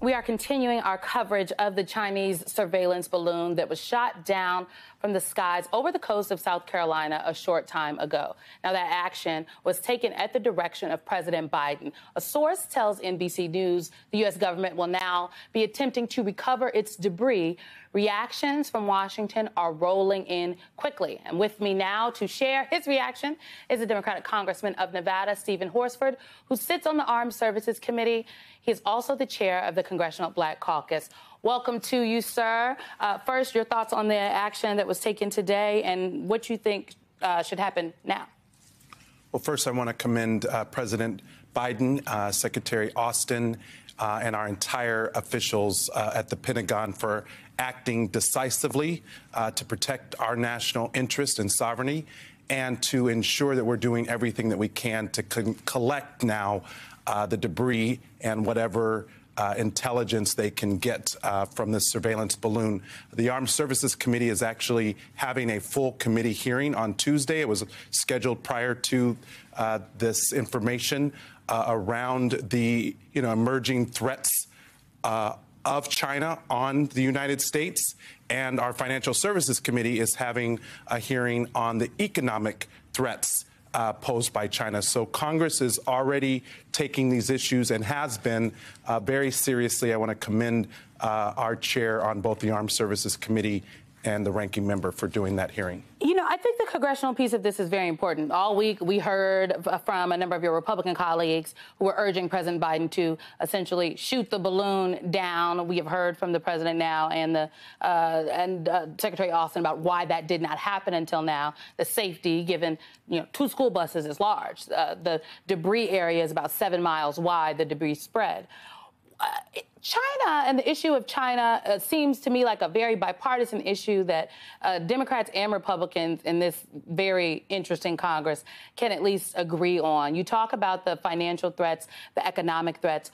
We are continuing our coverage of the Chinese surveillance balloon that was shot down from the skies over the coast of South Carolina a short time ago. Now, that action was taken at the direction of President Biden. A source tells NBC News the U.S. government will now be attempting to recover its debris. Reactions from Washington are rolling in quickly. And with me now to share his reaction is the Democratic Congressman of Nevada, Steven Horsford, who sits on the Armed Services Committee. He is also the chair of the Congressional Black Caucus. Welcome to you, sir. Uh, first, your thoughts on the action that was taken today and what you think uh, should happen now. Well, first, I want to commend uh, President Biden, uh, Secretary Austin, uh, and our entire officials uh, at the Pentagon for acting decisively to protect our national interest and sovereignty and to ensure that we're doing everything that we can to collect now uh, the debris and whatever uh, intelligence they can get uh, from this surveillance balloon. The Armed Services Committee is actually having a full committee hearing on Tuesday. It was scheduled prior to uh, this information uh, around the you know emerging threats uh, of China on the United States. And our Financial Services Committee is having a hearing on the economic threats uh, posed by China. So Congress is already taking these issues and has been uh, very seriously. I want to commend uh, our chair on both the Armed Services Committee and the ranking member for doing that hearing. You know, I think the congressional piece of this is very important. All week, we heard from a number of your Republican colleagues who were urging President Biden to essentially shoot the balloon down. We have heard from the president now and the uh, and uh, Secretary Austin about why that did not happen until now. The safety, given you know, two school buses is large. Uh, the debris area is about seven miles wide. The debris spread. Uh, China and the issue of China uh, seems to me like a very bipartisan issue that uh, Democrats and Republicans in this very interesting Congress can at least agree on. You talk about the financial threats, the economic threats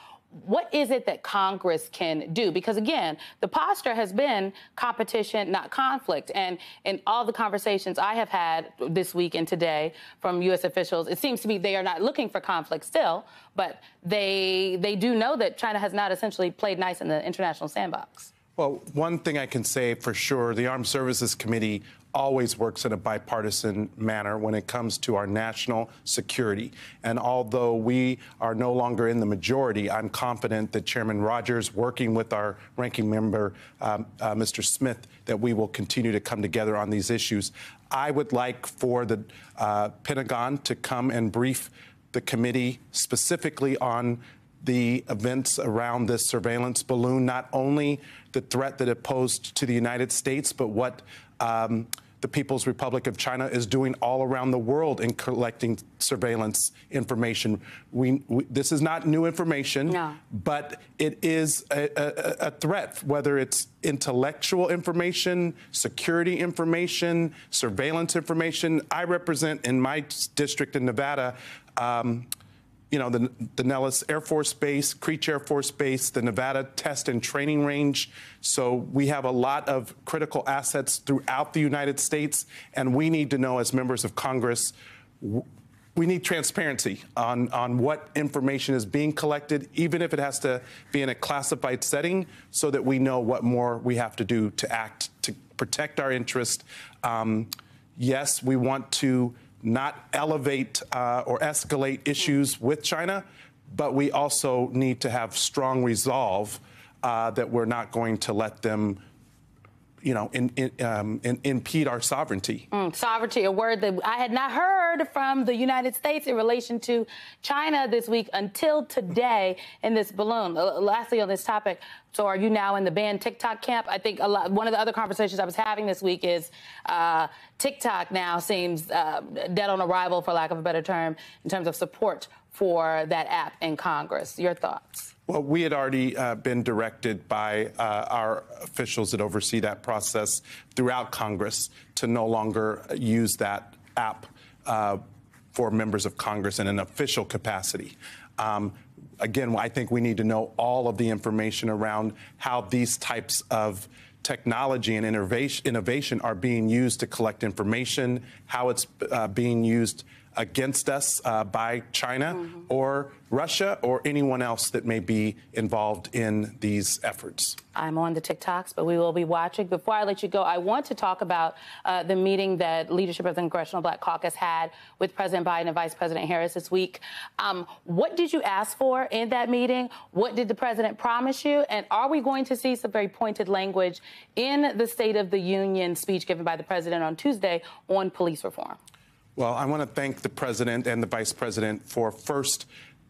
what is it that Congress can do? Because again, the posture has been competition, not conflict. And in all the conversations I have had this week and today from U.S. officials, it seems to me they are not looking for conflict still, but they they do know that China has not essentially played nice in the international sandbox. Well, one thing I can say for sure, the Armed Services Committee always works in a bipartisan manner when it comes to our national security. And although we are no longer in the majority, I'm confident that Chairman Rogers, working with our ranking member, um, uh, Mr. Smith, that we will continue to come together on these issues. I would like for the uh, Pentagon to come and brief the committee specifically on the events around this surveillance balloon, not only the threat that it posed to the United States, but what um, the People's Republic of China is doing all around the world in collecting surveillance information. We, we this is not new information, no. but it is a, a, a, threat, whether it's intellectual information, security information, surveillance information. I represent in my district in Nevada. Um, you know, the, the Nellis Air Force Base, Creech Air Force Base, the Nevada Test and Training Range. So we have a lot of critical assets throughout the United States, and we need to know as members of Congress, we need transparency on, on what information is being collected, even if it has to be in a classified setting, so that we know what more we have to do to act to protect our interest. Um, yes, we want to not elevate uh, or escalate issues with China, but we also need to have strong resolve uh, that we're not going to let them you know, in, in, um, in, impede our sovereignty. Mm, sovereignty, a word that I had not heard from the United States in relation to China this week until today in this balloon. Uh, lastly, on this topic, so are you now in the banned TikTok camp? I think a lot, one of the other conversations I was having this week is uh, TikTok now seems uh, dead on arrival, for lack of a better term, in terms of support for that app in Congress. Your thoughts? Well, we had already uh, been directed by uh, our officials that oversee that process throughout Congress to no longer use that app uh, for members of Congress in an official capacity. Um, again, I think we need to know all of the information around how these types of technology and innovation, innovation are being used to collect information, how it's uh, being used against us uh, by China or Russia or anyone else that may be involved in these efforts. I'm on the TikToks, but we will be watching. Before I let you go, I want to talk about uh, the meeting that leadership of the Congressional Black Caucus had with President Biden and Vice President Harris this week. Um, what did you ask for in that meeting? What did the president promise you? And are we going to see some very pointed language in the State of the Union speech given by the president on Tuesday on police reform? Well, I want to thank the president and the vice president for first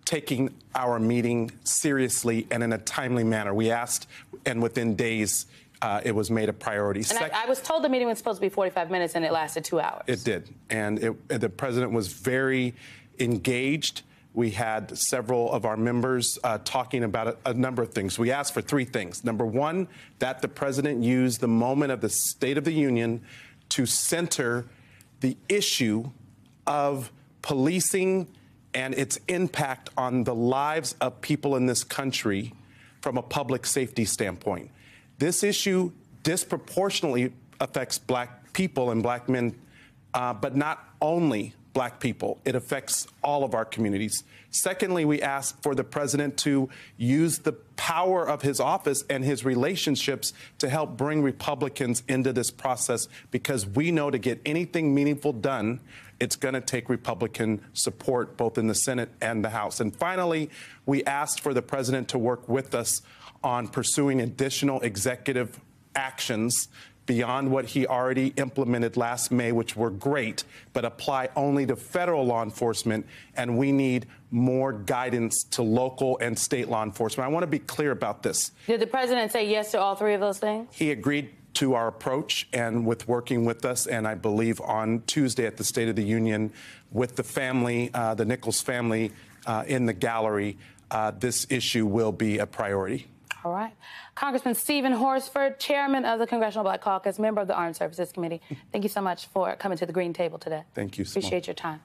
taking our meeting seriously and in a timely manner. We asked, and within days, uh, it was made a priority. And Sec- I, I was told the meeting was supposed to be 45 minutes, and it lasted two hours. It did. And it, the president was very engaged. We had several of our members uh, talking about a, a, number of things. We asked for three things. Number one, that the president use the moment of the State of the Union to center the issue of policing and its impact on the lives of people in this country from a public safety standpoint. This issue disproportionately affects black people and black men, uh, but not only black people. It affects all of our communities. Secondly, we ask for the president to use the power of his office and his relationships to help bring Republicans into this process because we know to get anything meaningful done, it's going to take Republican support both in the Senate and the House. And finally, we asked for the president to work with us on pursuing additional executive actions beyond what he already implemented last May, which were great, but apply only to federal law enforcement. And we need more guidance to local and state law enforcement. I want to be clear about this. Did the president say yes to all three of those things? He agreed to our approach and with working with us. And I believe on Tuesday at the State of the Union with the family, uh, the Nichols family uh, in the gallery, uh, this issue will be a priority. All right. Congressman Steven Horsford, chairman of the Congressional Black Caucus, member of the Armed Services Committee. Thank you so much for coming to the Green Table today. Thank you. Appreciate your time.